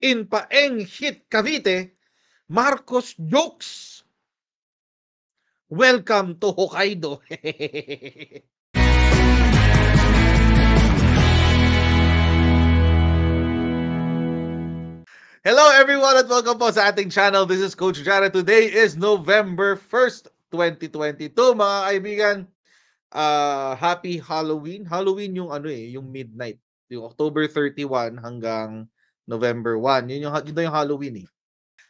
In Paeng hit Cavite, Marcos jokes. Welcome to Hokkaido. Hello everyone at welcome po sa ating channel. This is Coach Jared. Today is November 1st, 2022 mga kaibigan. Uh, happy Halloween. Halloween yung ano eh, yung midnight. Yung October 31 hanggang November 1. Yun yung, yun yung Halloween eh.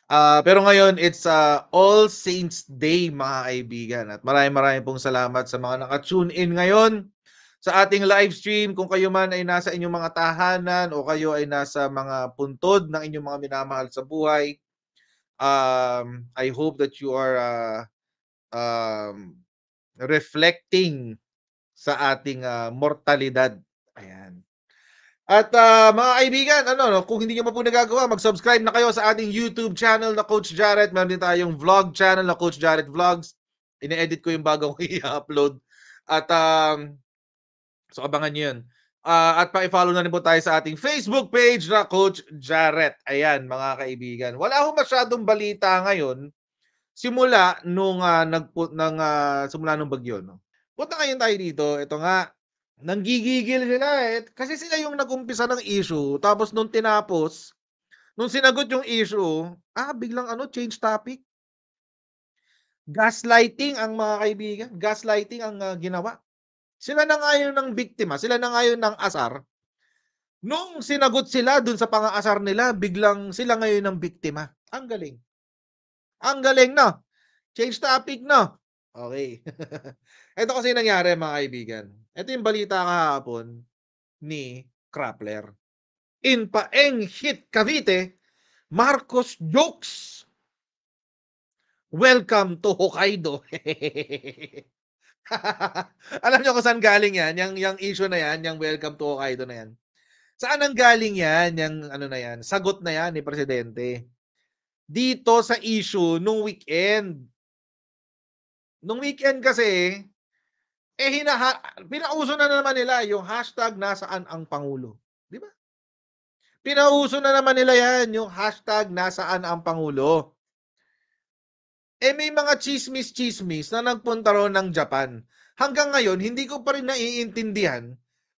Uh, pero ngayon, it's uh, All Saints Day mga kaibigan. At maraming maraming pong salamat sa mga naka-tune in ngayon sa ating live stream. Kung kayo man ay nasa inyong mga tahanan o kayo ay nasa mga puntod ng inyong mga minamahal sa buhay, um, I hope that you are uh, um, reflecting sa ating uh, mortalidad. Ayan. At uh, mga kaibigan, ano, no, kung hindi nyo pa po nagagawa, mag-subscribe na kayo sa ating YouTube channel na Coach Jarrett. Meron din tayong vlog channel na Coach Jarrett Vlogs. Ine-edit ko yung bagong i-upload. At um, So abangan niyo yun. Uh, at pa-follow na rin po tayo sa ating Facebook page na Coach Jarrett. Ayan, mga kaibigan. Wala ho masyadong balita ngayon simula nung uh, nagput ng uh, simula nung bagyo, no. Punta ngayon tayo dito. Ito nga, nanggigigil sila eh. Kasi sila yung nagumpisa ng issue. Tapos nung tinapos, nung sinagot yung issue, ah, biglang ano, change topic. Gaslighting ang mga kaibigan. Gaslighting ang uh, ginawa. Sila na nga yun ng biktima, sila na nga yun ng asar. Nung sinagot sila dun sa pang-aasar nila, biglang sila ngayon ng biktima. Ang galing. Ang galing, no? Change topic, no? Okay. Ito kasi nangyari, mga kaibigan. Ito yung balita kahapon ni Krappler. In Paeng hit Cavite, Marcos jokes. Welcome to Hokkaido. Alam niyo kung saan galing yan? Yang, yang issue na yan, yung welcome to Hokkaido na yan. Saan ang galing yan? Yang ano na yan? Sagot na yan ni Presidente. Dito sa issue nung weekend. Nung weekend kasi, eh hinaha, pinauso na naman nila yung hashtag nasaan ang Pangulo. Di ba? Pinauso na naman nila yan, yung hashtag nasaan ang Pangulo. Eh may mga chismis-chismis na nagpunta ron ng Japan. Hanggang ngayon, hindi ko pa rin naiintindihan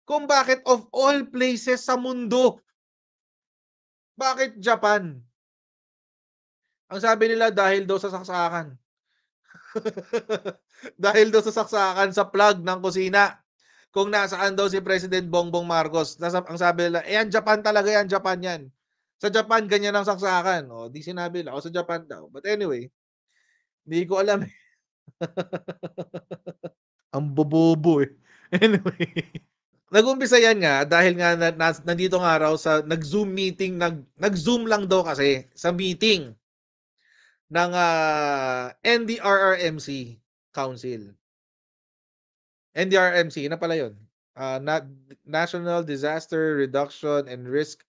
kung bakit of all places sa mundo, bakit Japan? Ang sabi nila dahil daw sa saksakan. dahil daw sa saksakan sa plug ng kusina. Kung nasaan daw si President Bongbong Marcos. Nasa, ang sabi nila, eh, Japan talaga yan, Japan yan. Sa Japan, ganyan ang saksakan. O, di sinabi nila, o sa Japan daw. But anyway, hindi ko alam eh. Ang bobobo eh. Anyway. Nag-umpisa yan nga dahil nga na, na, nandito nga raw sa nag-Zoom meeting, nag, nag-Zoom lang daw kasi sa meeting ng uh, ah, NDRRMC Council. NDRMC, na pala yun? Uh, na, National Disaster Reduction and Risk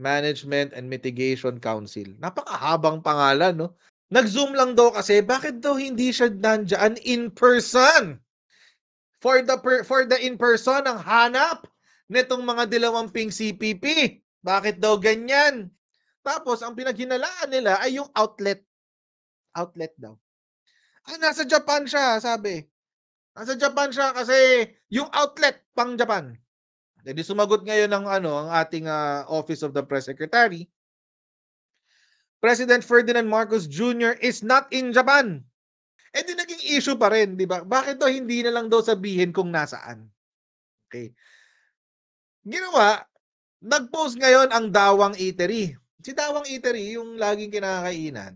Management and Mitigation Council. Napakahabang pangalan, no? Nag-Zoom lang daw kasi, bakit daw hindi siya nandiyan in person? For the per, for the in person ang hanap nitong mga dilawamping CPP. Bakit daw ganyan? Tapos ang pinaghinalaan nila ay yung outlet. Outlet daw. Ah, nasa Japan siya, sabi. Nasa Japan siya kasi yung outlet pang Japan. Hindi sumagot ngayon ng ano, ang ating uh, Office of the Press Secretary President Ferdinand Marcos Jr. is not in Japan. Eh di naging issue pa rin, di ba? Bakit daw hindi na lang daw sabihin kung nasaan? Okay. Ginawa, nag-post ngayon ang Dawang Eatery. Si Dawang Eatery, yung laging kinakainan.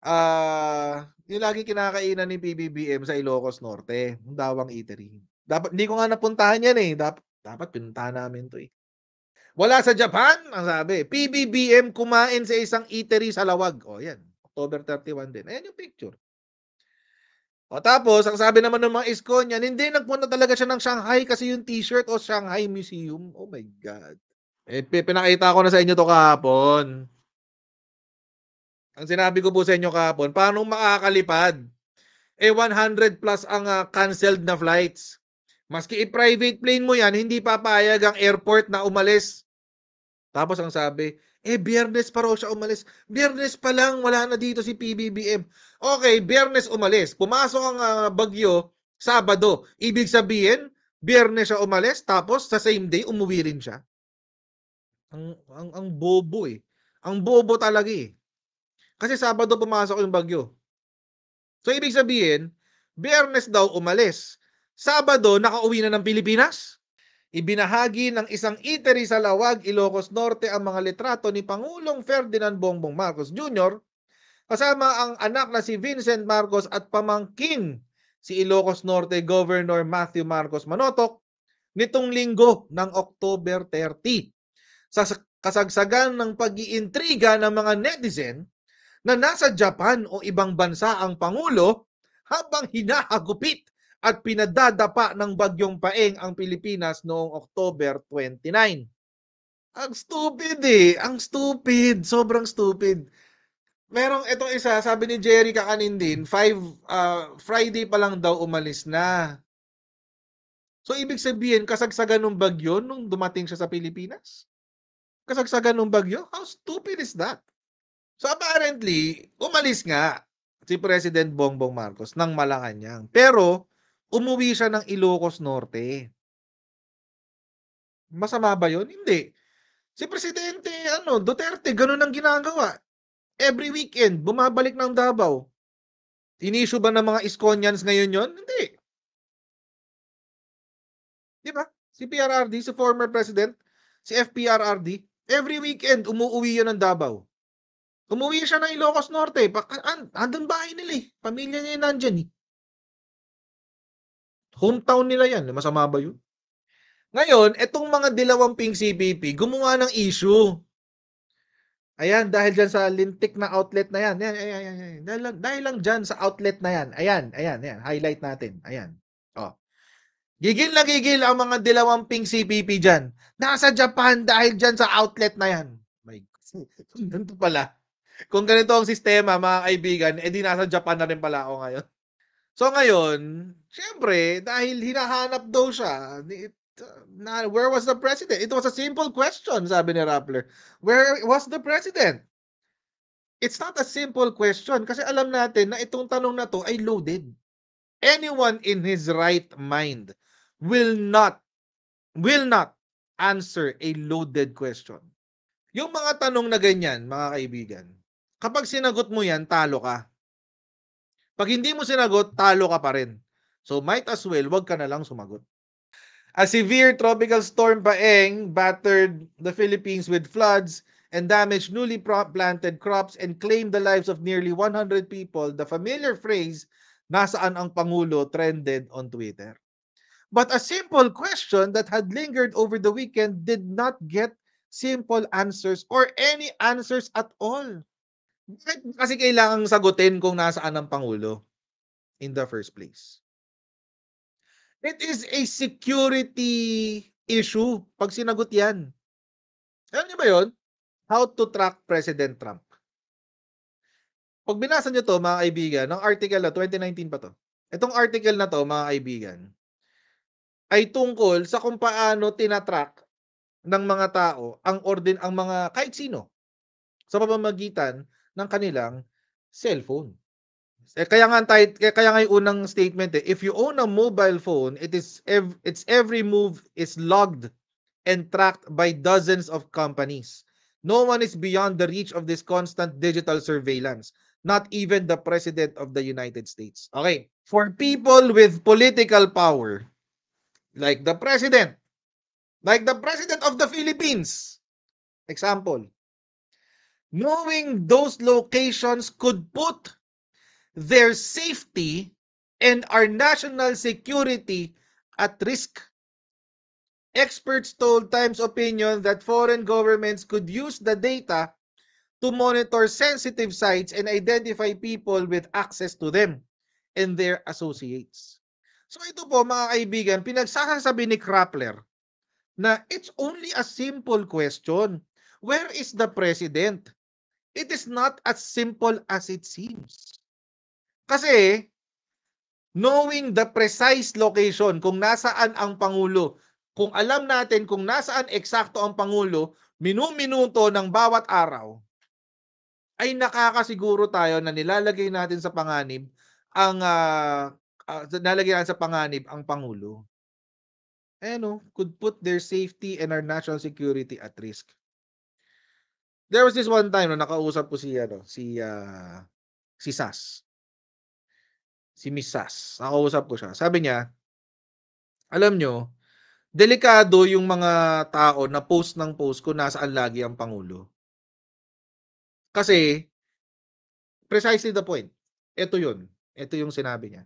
Ah, uh, yung laging kinakainan ni PBBM sa Ilocos Norte, yung Dawang Eatery. Dapat hindi ko nga napuntahan yan eh. Dapat dapat pinuntahan namin 'to eh. Wala sa Japan, ang sabi. PBBM kumain sa isang eatery sa Lawag. O yan, October 31 din. Ayan yung picture. O tapos, ang sabi naman ng mga iskon hindi, nagpunta talaga siya ng Shanghai kasi yung t-shirt o Shanghai Museum. Oh my God. Eh, pinakita ko na sa inyo to kahapon. Ang sinabi ko po sa inyo kahapon, paano makakalipad? Eh, 100 plus ang uh, canceled na flights. Maski i-private plane mo yan, hindi papayag ang airport na umalis. Tapos ang sabi, Eh, biyernes pa raw siya umalis. Biyernes pa lang, wala na dito si PBBM. Okay, biyernes umalis. Pumasok ang uh, bagyo, Sabado. Ibig sabihin, biyernes siya umalis, tapos sa same day, umuwi rin siya. Ang, ang, ang bobo eh. Ang bobo talaga eh. Kasi Sabado pumasok yung bagyo. So, ibig sabihin, biyernes daw umalis. Sabado, nakauwi na ng Pilipinas? Ibinahagi ng isang eatery sa Lawag, Ilocos Norte ang mga litrato ni Pangulong Ferdinand Bongbong Marcos Jr. kasama ang anak na si Vincent Marcos at pamangkin si Ilocos Norte Governor Matthew Marcos Manotok nitong linggo ng October 30. Sa kasagsagan ng pag-iintriga ng mga netizen na nasa Japan o ibang bansa ang Pangulo habang hinahagupit at pinadadapa ng bagyong paeng ang Pilipinas noong October 29. Ang stupid eh. Ang stupid. Sobrang stupid. Merong itong isa, sabi ni Jerry kakanin din, five, uh, Friday pa lang daw umalis na. So, ibig sabihin, kasagsagan ng bagyo nung dumating siya sa Pilipinas? Kasagsagan ng bagyo? How stupid is that? So, apparently, umalis nga si President Bongbong Marcos ng Malacanang. Pero, umuwi siya ng Ilocos Norte. Masama ba yun? Hindi. Si Presidente ano, Duterte, ganun ang ginagawa. Every weekend, bumabalik ng Davao. Inisyu ba ng mga Iskonians ngayon yon? Hindi. Di ba? Si PRRD, si former president, si FPRRD, every weekend umuwi yun ng Davao. Umuwi siya ng Ilocos Norte. Andun bahay nila eh. Pamilya niya nandyan eh. Hometown nila yan. Masama ba yun? Ngayon, itong mga dilawang ping CPP, gumawa ng issue. Ayan, dahil dyan sa lintik na outlet na yan. Ayan, ayan, ayan, ayan. Dahil, lang, dahil lang dyan sa outlet na yan. Ayan, ayan, ayan. Highlight natin. Ayan. Oh. Gigil na gigil ang mga dilawang ping CPP dyan. Nasa Japan dahil dyan sa outlet na yan. My God. Ganito pala. Kung ganito ang sistema, mga kaibigan, edi nasa Japan na rin pala ako ngayon. So ngayon, syempre, dahil hinahanap daw siya, it, na, where was the president? It was a simple question, sabi ni Rappler. Where was the president? It's not a simple question kasi alam natin na itong tanong na to ay loaded. Anyone in his right mind will not will not answer a loaded question. Yung mga tanong na ganyan, mga kaibigan, kapag sinagot mo yan, talo ka. Pag hindi mo sinagot, talo ka pa rin. So might as well, wag ka na lang sumagot. A severe tropical storm Paeng battered the Philippines with floods and damaged newly planted crops and claimed the lives of nearly 100 people. The familiar phrase, nasaan ang Pangulo, trended on Twitter. But a simple question that had lingered over the weekend did not get simple answers or any answers at all. Kasi kailangang sagutin kung nasaan ang Pangulo in the first place? It is a security issue pag sinagot yan. Alam niyo ba yon? How to track President Trump. Pag binasa niyo to mga kaibigan, ng article na 2019 pa to. Itong article na to mga kaibigan ay tungkol sa kung paano tinatrack ng mga tao ang ordin ang mga kahit sino sa pamamagitan ng kanilang cellphone. Eh, kaya nga tayo, kaya nga yung unang statement eh, if you own a mobile phone, it is ev- its every move is logged and tracked by dozens of companies. No one is beyond the reach of this constant digital surveillance, not even the president of the United States. Okay, for people with political power, like the president, like the president of the Philippines, example, knowing those locations could put their safety and our national security at risk. Experts told Times Opinion that foreign governments could use the data to monitor sensitive sites and identify people with access to them and their associates. So ito po mga kaibigan, pinagsasabi ni Krappler na it's only a simple question. Where is the president? It is not as simple as it seems. Kasi, knowing the precise location, kung nasaan ang Pangulo, kung alam natin kung nasaan eksakto ang Pangulo, minu-minuto ng bawat araw, ay nakakasiguro tayo na nilalagay natin sa panganib ang, ah, ah, nilalagay natin sa panganib ang pangulo. Ayan oh, could put their safety and our national security at risk. There was this one time na nakausap ko si ano, si, ah, si Sas. Si Miss Sas, nakausap ko siya. Sabi niya, alam niyo, delikado yung mga tao na post ng post kung nasaan lagi ang pangulo. Kasi precisely the point. Ito 'yun. Ito yung sinabi niya.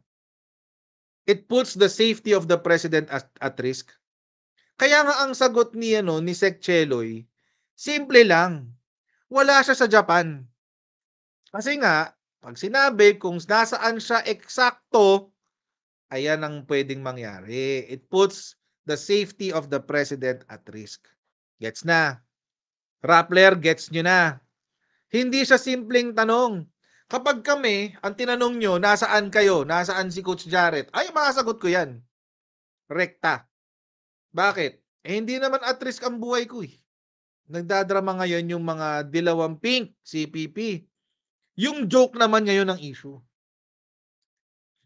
It puts the safety of the president at, at risk. Kaya nga ang sagot ni ano ni Sec Cheloy, simple lang. Wala siya sa Japan. Kasi nga, pag sinabi kung nasaan siya eksakto, ayan ang pwedeng mangyari. It puts the safety of the president at risk. Gets na? Rappler, gets nyo na. Hindi siya simpleng tanong. Kapag kami, ang tinanong nyo, nasaan kayo? Nasaan si Coach Jarrett? Ay, makasagot ko yan. Rekta. Bakit? Eh, hindi naman at risk ang buhay ko eh. Nagdadrama ngayon yung mga dilawang pink, CPP. Yung joke naman ngayon ng issue.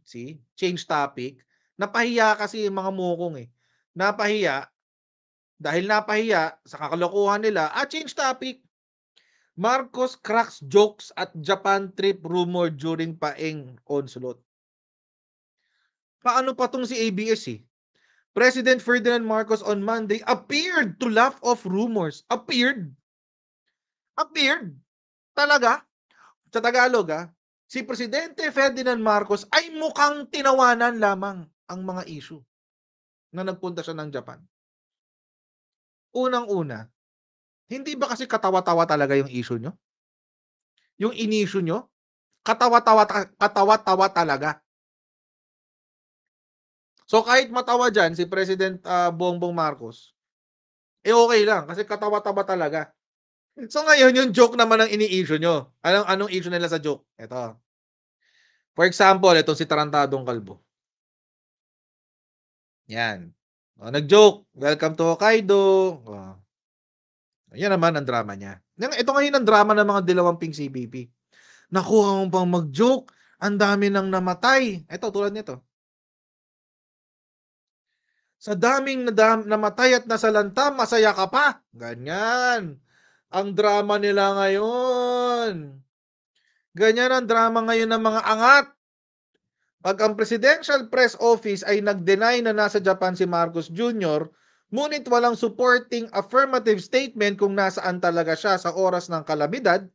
See? Change topic. Napahiya kasi yung mga mukong eh. Napahiya. Dahil napahiya sa kakalokohan nila, ah, change topic. Marcos cracks jokes at Japan trip rumor during Paeng onslaught. Paano pa tong si ABS eh? President Ferdinand Marcos on Monday appeared to laugh off rumors. Appeared. Appeared. Talaga? Sa Tagalog ah, si Presidente Ferdinand Marcos ay mukhang tinawanan lamang ang mga issue na nagpunta siya ng Japan. Unang-una, hindi ba kasi katawa-tawa talaga yung issue nyo? Yung in-issue nyo? Katawa-tawa katawa-tawa talaga. So kahit matawa dyan si President uh, Bongbong Marcos, eh okay lang kasi katawa-tawa talaga. So ngayon yung joke naman ang ini-issue nyo. Anong, anong issue nila sa joke? Ito. For example, itong si Tarantadong Kalbo. Yan. O, nag-joke. Welcome to Hokkaido. O, yan naman ang drama niya. Ito ngayon ang drama ng mga dalawamping CBP. Nakuha mo pang mag-joke. Ang dami nang namatay. Ito, tulad nito. Sa daming nadam, namatay at nasalanta, masaya ka pa. Ganyan. Ang drama nila ngayon. Ganyan ang drama ngayon ng mga angat. Pag ang Presidential Press Office ay nag-deny na nasa Japan si Marcos Jr., Ngunit walang supporting affirmative statement kung nasaan talaga siya sa oras ng kalamidad,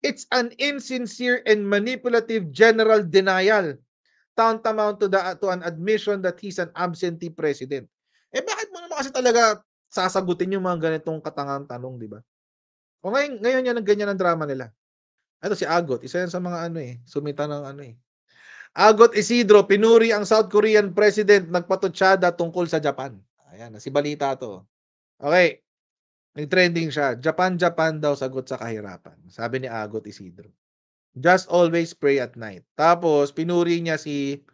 it's an insincere and manipulative general denial tantamount to, the, to an admission that he's an absentee president. Eh bakit mo naman kasi talaga sasagutin yung mga ganitong katangang tanong, di ba? O ngayon, ngayon yan ang ganyan ang drama nila. Ito si Agot, isa yan sa mga ano eh, sumita ng ano eh. Agot Isidro, pinuri ang South Korean president nagpatutsada tungkol sa Japan. Ayan, si balita to. Okay. Nag-trending siya. Japan, Japan daw sagot sa kahirapan. Sabi ni Agot Isidro. Just always pray at night. Tapos, pinuri niya si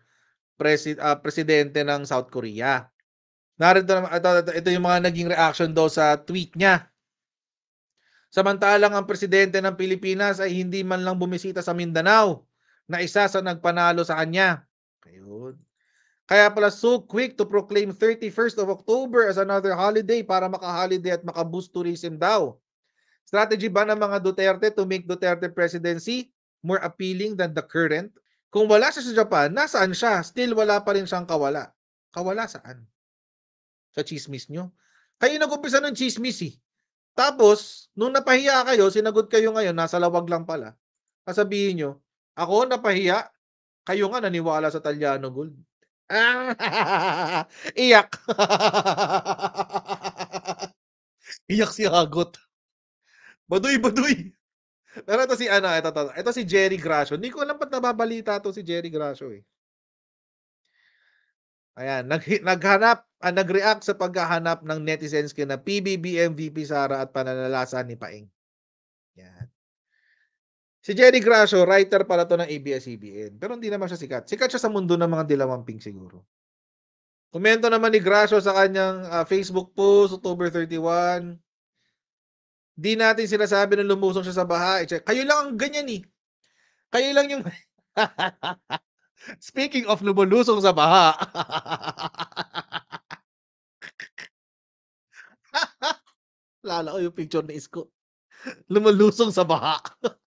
presi- uh, presidente ng South Korea. Narito naman, ito, ito, ito yung mga naging reaction daw sa tweet niya. Samantalang ang presidente ng Pilipinas ay hindi man lang bumisita sa Mindanao na isa sa nagpanalo sa kanya. Ayun. Kaya pala so quick to proclaim 31st of October as another holiday para maka-holiday at maka-boost tourism daw. Strategy ba ng mga Duterte to make Duterte presidency more appealing than the current? Kung wala siya sa Japan, nasaan siya? Still wala pa rin siyang kawala. Kawala saan? Sa chismis nyo? Kayo nag-umpisa ng chismis eh. Tapos, nung napahiya kayo, sinagot kayo ngayon, nasa lawag lang pala. Kasabihin nyo, ako napahiya, kayo nga naniwala sa Talyano Gold. Iyak. Iyak si Hagot. Baduy, baduy. Pero ito si ano, ito, ito, ito si Jerry Gracio. Hindi ko alam ba't nababalita to si Jerry Gracio eh. Ayan, nag, naghanap, ah, nag-react sa paghahanap ng netizens kina PBBM VP Sara at pananalasan ni Paeng. Yan. Si Jerry Gracio, writer pala to ng ABS-CBN. Pero hindi naman siya sikat. Sikat siya sa mundo ng mga dilawamping siguro. Komento naman ni Gracio sa kanyang uh, Facebook post, October 31. Di natin sinasabi na lumusong siya sa baha, kayo lang ang ganyan, eh. Kayo lang yung Speaking of lumulusong sa baha. Naalala ko yung picture ni Isko. Lumulusong sa baha.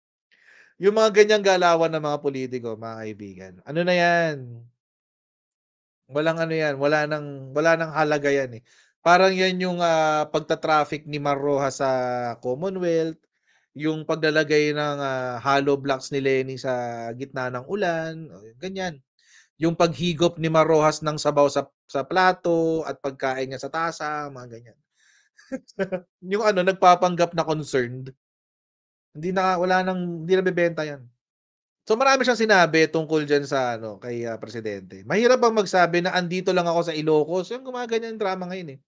Yung mga ganyang galawan ng mga pulitiko, mga kaibigan. Ano na 'yan? Walang ano 'yan, wala ng wala ng halaga 'yan, eh. Parang 'yan yung, ah, pagta-traffic ni Mar Rojas sa Commonwealth, yung paglalagay ng, ah, hollow blocks ni Leni sa gitna ng ulan, ganyan. Yung paghigop ni Mar Rojas ng sabaw sa sa plato at pagkain niya sa tasa, mga ganyan. Yung ano, nagpapanggap na concerned. Hindi na wala ng hindi nabebenta 'yan. So, marami siyang sinabi tungkol diyan sa ano, kay, ah, presidente. Mahirap bang magsabi na, "Andito lang ako sa Ilocos," yung gumaganyang drama ngayon, eh.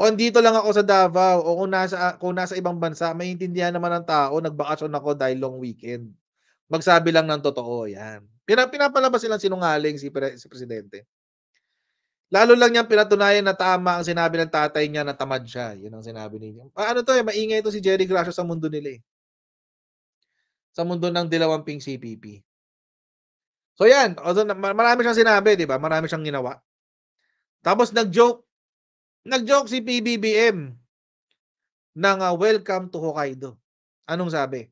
O, "Andito lang ako sa Davao," o kung nasa, kung nasa ibang bansa maintindihan naman ng tao, nagbakasyon ako dahil long weekend. Magsabi lang ng totoo, 'yan. Pina pinapalabas nilang sinungaling si pre si presidente. Lalo lang niyang pinatunayan na tama ang sinabi ng tatay niya na tamad siya, 'yun ang sinabi ninyo. Ah, ano 'to, eh, maingay 'to si Jerry Gracio sa mundo nila, eh. Sa mundo ng Dilawamping CPP. So 'yan, although marami siyang sinabi, 'di ba, marami siyang ginawa. Tapos nag-joke nag-joke si PBBM ng, ah, "Welcome to Hokkaido." Anong sabi?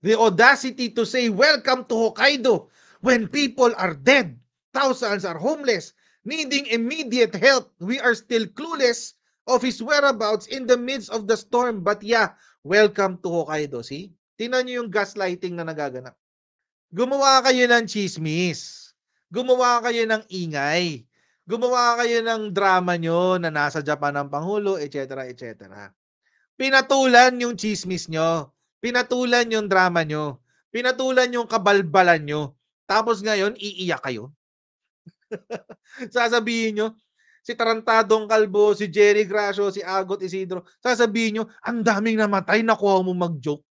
"The audacity to say welcome to Hokkaido when people are dead, thousands are homeless, needing immediate help. We are still clueless of his whereabouts in the midst of the storm, but yeah, welcome to Hokkaido." See? Tingnan niyo yung gaslighting na nagaganap. Gumawa kayo ng tsismis, gumawa kayo ng ingay, gumawa kayo ng drama niyo na nasa Japan ang pangulo, etcetera, etcetera. Pinatulan yung tsismis niyo, pinatulan yung drama niyo, pinatulan yung kabalbalan niyo, tapos ngayon iiyak kayo? Sasabihin niyo, si tarantadong kalbo, si Jerry Gracio, si Agot Isidro, sasabihin niyo, "Ang daming namatay, nakuha mo mag-joke."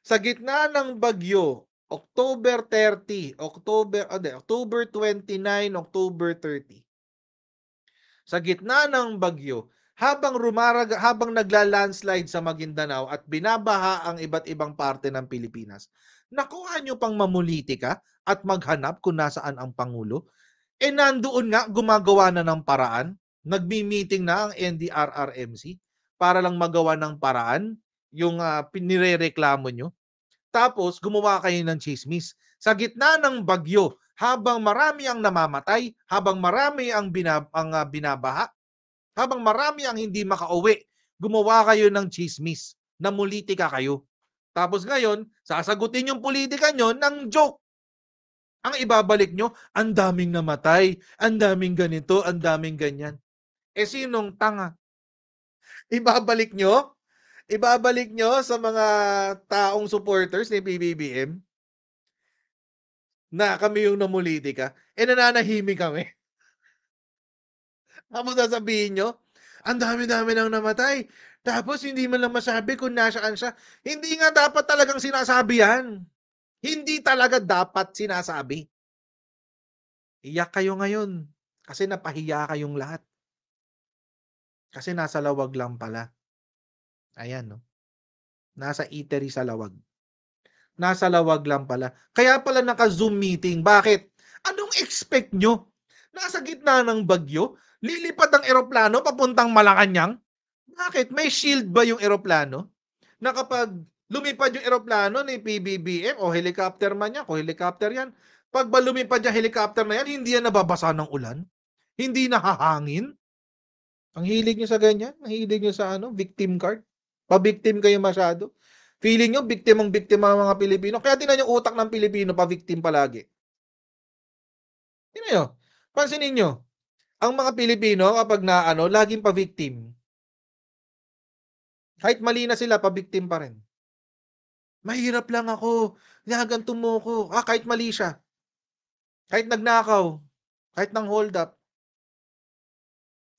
Sa gitna ng bagyo, October 30, October ah, 'di, October 29, October 30. Sa gitna ng bagyo, habang rumaraga habang nagla-landslide sa Maguindanao at binabaha ang iba't ibang parte ng Pilipinas, nakuha niyo pang mamolitika at maghanap kung nasaan ang pangulo? Eh, nandoon nga gumagawa na ng paraan, nagmi-meeting na ang NDRRMC para lang magawa ng paraan yung, ah, pinirereklamo niyo. Tapos gumawa kayo ng tsismis. Sa gitna ng bagyo, habang marami ang namamatay, habang marami ang bina ang, ah, binabaha, habang marami ang hindi makauwi, gumawa kayo ng tsismis, namolitika kayo. Tapos ngayon, sasagutin yung politika niyo ng joke. Ang ibabalik niyo, "Ang daming namatay, ang daming ganito, ang daming ganyan." Eh, sinong tanga? Ibabalik niyo? Ibabalik niyo sa mga taong supporters ni PBBM? Na kami yung namolitika, eh, nananahimik kami. Tapos sasabihin niyo, "Ang dami-dami ng namatay." Tapos hindi man lang masabi kung nasaan siya. Hindi nga dapat talagang sinasabi 'yan. Hindi talaga dapat sinasabi. Iyak kayo ngayon kasi napahiya kayong lahat. Kasi nasa lawag lang pala. Ayan 'no. Nasa eatery sa lawag. Nasa lawag lang pala. Kaya pala naka-Zoom meeting. Bakit? Anong expect niyo? Nasa gitna ng bagyo, lilipad ang eroplano papuntang Malacanang? Bakit? May shield ba yung eroplano? Na kapag lumipad yung eroplano ni PBBM o helicopter man yan, kung helicopter yan, 'pag ba lumipad yung helicopter na yan, hindi yan nababasa ng ulan? Hindi nahahangin? Ang hilig niyo sa ganyan, ang hilig niyo sa ano, victim card. Pa-victim kayo masyado. Feeling niyo biktimang-biktima ang mga Pilipino, kaya tingnan niyo utak ng Pilipino pa-victim palagi. Tingnan niyo, pansinin niyo, ang mga Pilipino kapag na ano, laging pa-victim. Kahit mali na sila, pa-victim pa rin. "Mahirap lang ako, ginaganto mo ko." Ah, kahit mali siya. Kahit nagnakaw, kahit nang-hold up.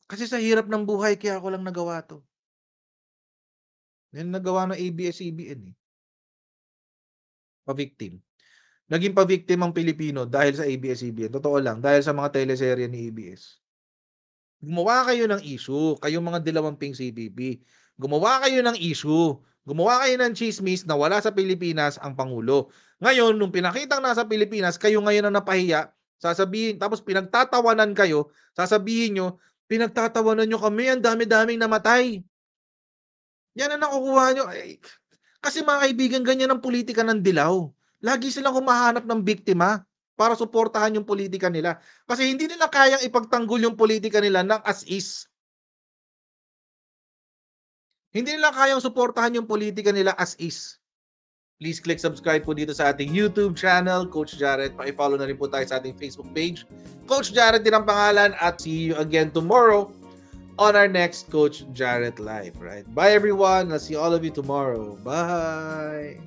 Kasi sa hirap ng buhay kaya ko lang nagawa 'to. Yan nagawa ng ABS-CBN, eh. Pa-victim. Naging pa-victim ang Pilipino dahil sa ABS-CBN, totoo lang, dahil sa mga teleserye ni ABS. Gumawa kayo ng issue, kayong mga Dilawamping CPP. Gumawa kayo ng issue, Gumawa kayo ng chismis na wala sa Pilipinas ang Pangulo. Ngayon, nung pinakitang nasa Pilipinas, kayo ngayon ang napahiya, sasabihin, tapos pinagtatawanan kayo, sasabihin nyo, pinagtatawanan nyo kami, ang dami-daming namatay. Yan ang nakukuha nyo. Ay, kasi mga kaibigan, ganyan ang politika ng dilaw. Lagi silang humahanap ng biktima para suportahan yung politika nila. Kasi hindi nila kayang ipagtanggol yung politika nila ng as is. Hindi nila kayang suportahan yung politika nila as is. Please click subscribe po dito sa ating YouTube channel, Coach Jared. Paki-follow na rin po tayo sa ating Facebook page. Coach Jared din ang pangalan at see you again tomorrow on our next Coach Jared Live. Right? Bye everyone. I'll see all of you tomorrow. Bye.